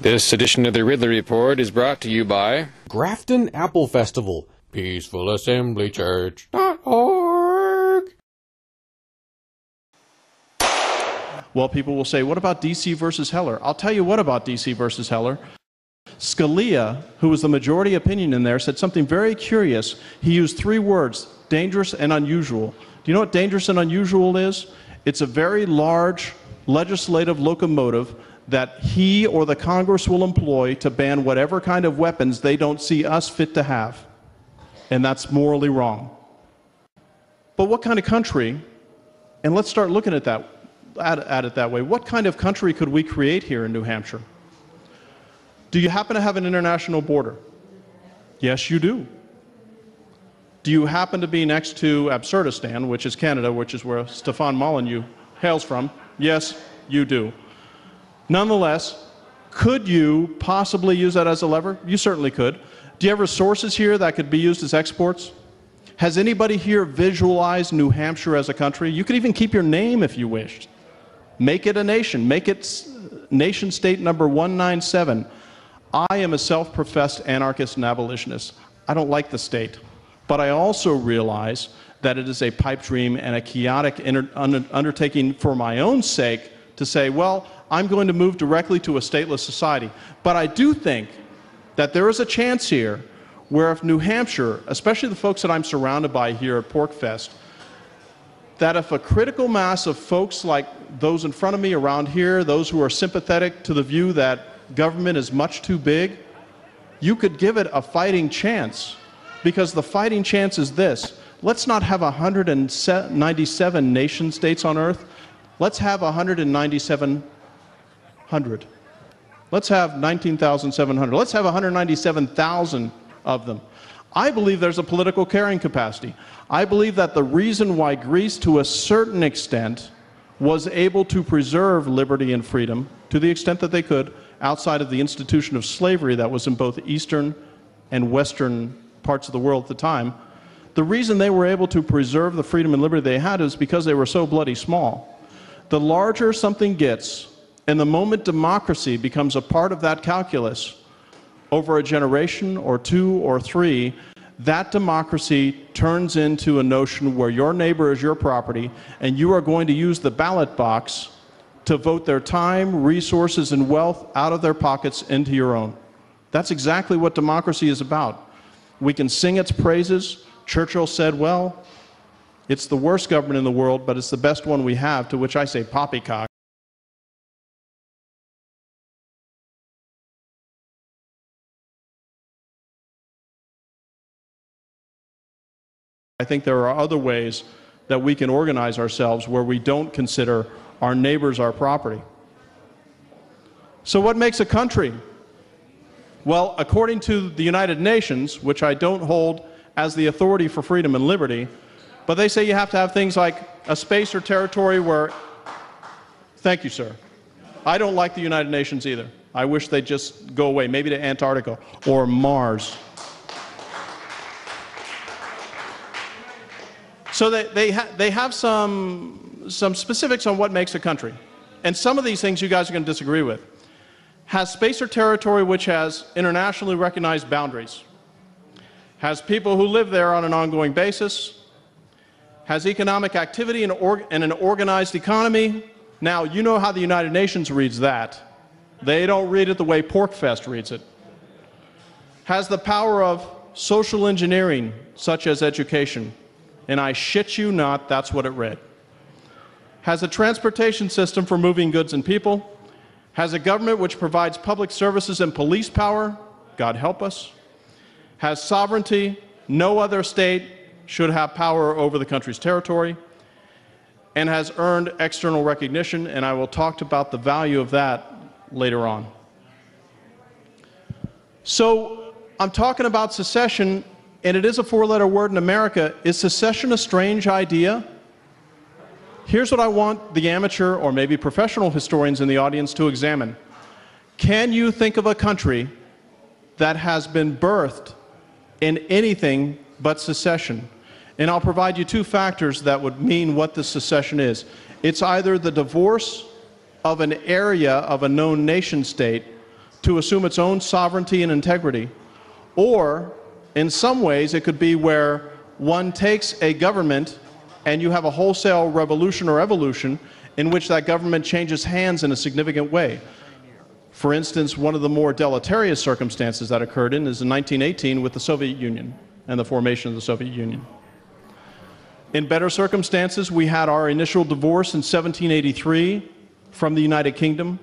This edition of the Ridley Report is brought to you by Grafton Apple Festival, Peaceful Assembly Church.org. Well, people will say, what about DC versus Heller? I'll tell you what about DC versus Heller. Scalia, who was the majority opinion in there, said something very curious. He used three words dangerous and unusual. Do you know what dangerous and unusual is? It's a very large legislative locomotive that he or the Congress will employ to ban whatever kind of weapons they don't see us fit to have. And that's morally wrong. But what kind of country, and let's start looking at, that, at, at it that way, what kind of country could we create here in New Hampshire? Do you happen to have an international border? Yes, you do. Do you happen to be next to Absurdistan, which is Canada, which is where Stefan Molyneux hails from? Yes, you do. Nonetheless, could you possibly use that as a lever? You certainly could. Do you have resources here that could be used as exports? Has anybody here visualized New Hampshire as a country? You could even keep your name if you wished. Make it a nation. Make it nation state number 197. I am a self professed anarchist and abolitionist. I don't like the state. But I also realize that it is a pipe dream and a chaotic undertaking for my own sake to say, well, I'm going to move directly to a stateless society. But I do think that there is a chance here where if New Hampshire, especially the folks that I'm surrounded by here at PorcFest, that if a critical mass of folks like those in front of me around here, those who are sympathetic to the view that government is much too big, you could give it a fighting chance. Because the fighting chance is this let's not have 197 nation states on earth, let's have 197 100. Let's have 19,700. Let's have 197,000 of them. I believe there's a political carrying capacity. I believe that the reason why Greece, to a certain extent, was able to preserve liberty and freedom, to the extent that they could, outside of the institution of slavery that was in both Eastern and Western parts of the world at the time, the reason they were able to preserve the freedom and liberty they had is because they were so bloody small. The larger something gets, and the moment democracy becomes a part of that calculus over a generation or two or three, that democracy turns into a notion where your neighbor is your property and you are going to use the ballot box to vote their time, resources, and wealth out of their pockets into your own. That's exactly what democracy is about. We can sing its praises. Churchill said, Well, it's the worst government in the world, but it's the best one we have, to which I say poppycock. I think there are other ways that we can organize ourselves where we don't consider our neighbors our property. So, what makes a country? Well, according to the United Nations, which I don't hold as the authority for freedom and liberty, but they say you have to have things like a space or territory where. Thank you, sir. I don't like the United Nations either. I wish they'd just go away, maybe to Antarctica or Mars. So they, they, ha they have some, some specifics on what makes a country. And some of these things you guys are going to disagree with. Has space or territory which has internationally recognized boundaries. Has people who live there on an ongoing basis. Has economic activity and, and an organized economy. Now, you know how the United Nations reads that. They don't read it the way PorcFest reads it. Has the power of social engineering, such as education and I shit you not, that's what it read. Has a transportation system for moving goods and people, has a government which provides public services and police power, God help us, has sovereignty, no other state should have power over the country's territory, and has earned external recognition, and I will talk about the value of that later on. So I'm talking about secession and it is a four letter word in America, is secession a strange idea? Here's what I want the amateur or maybe professional historians in the audience to examine. Can you think of a country that has been birthed in anything but secession? And I'll provide you two factors that would mean what the secession is. It's either the divorce of an area of a known nation state to assume its own sovereignty and integrity. Or, in some ways, it could be where one takes a government and you have a wholesale revolution or evolution in which that government changes hands in a significant way. For instance, one of the more deleterious circumstances that occurred in is in 1918 with the Soviet Union and the formation of the Soviet Union. In better circumstances, we had our initial divorce in 1783 from the United Kingdom,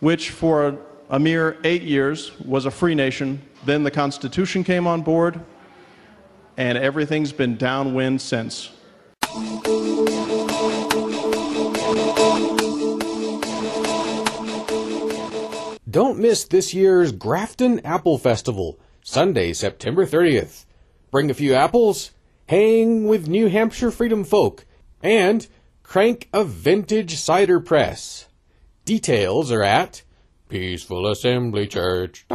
which for a mere eight years was a free nation. Then the Constitution came on board, and everything's been downwind since. Don't miss this year's Grafton Apple Festival, Sunday, September 30th. Bring a few apples, hang with New Hampshire Freedom Folk, and crank a vintage cider press. Details are at Peaceful Assembly Church.